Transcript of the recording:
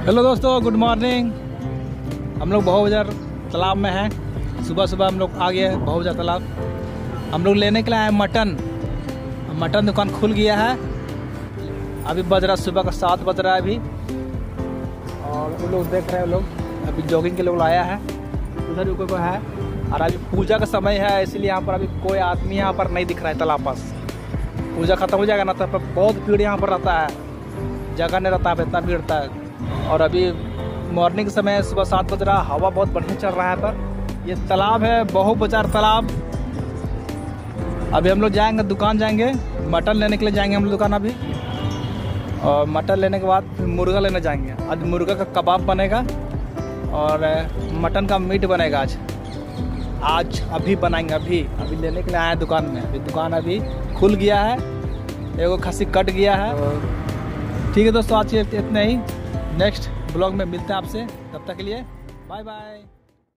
Hello दोस्तों good morning हम लोग बहुवजर तालाब में हैं। सुबह सुबह हम लोग आ गए हैं बहुवजर तालाब। हम लोग लेने के लिए आए मटन। मटन दुकान खुल गया है। अभी बज रहा सुबह का सात बज रहा है अभी। और वो लोग देख रहे हैं लोग, अभी जॉगिंग के लोग लाया है। उधर भी कोई है। और अभी पूजा का समय है, इसलिए यहाँ पर अभी कोई आदमी यहाँ पर नहीं दिख रहा है तालाब पास। पूजा खत्म हो जाएगा ना तो बहुत भीड़ यहाँ पर रहता है। जगह नहीं रहता है इतना भीड़ रहता है। और अभी मॉर्निंग समय सुबह सात बज रहा हवा बहुत बढ़िया चल रहा है पर। ये तालाब है बहु बाज़ार तालाब। अभी हम लोग जाएँगे दुकान जाएँगे मटन लेने के लिए जाएँगे हम लोग दुकान अभी। और मटन लेने के बाद फिर मुर्गा लेने जाएँगे। आज मुर्गा का कबाब बनेगा और मटन का मीट बनेगा आज। आज अभी बनाएँगे अभी। अभी लेने के लिए आए दुकान में। अभी दुकान अभी खुल गया है। एगो खसी कट गया है। ठीक है दोस्तों आज इतना ही। नेक्स्ट ब्लॉग में मिलते हैं आपसे। तब तक के लिए बाय बाय